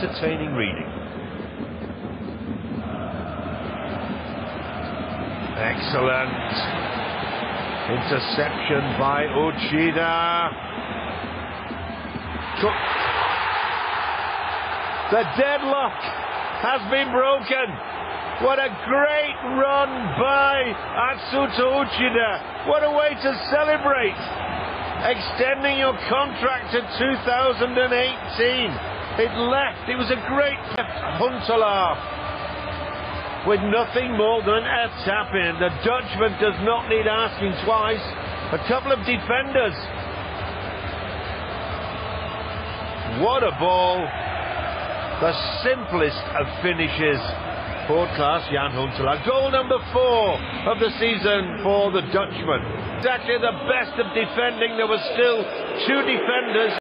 entertaining reading. Excellent. Interception by Uchida. The deadlock has been broken. What a great run by Atsuto Uchida. What a way to celebrate. Extending your contract to 2018. It left. It was a great Huntelaar with nothing more than a tap in. The Dutchman does not need asking twice. A couple of defenders. What a ball. The simplest of finishes for Klaas-Jan Huntelaar. Goal number four of the season for the Dutchman. Exactly the best of defending. There were still two defenders.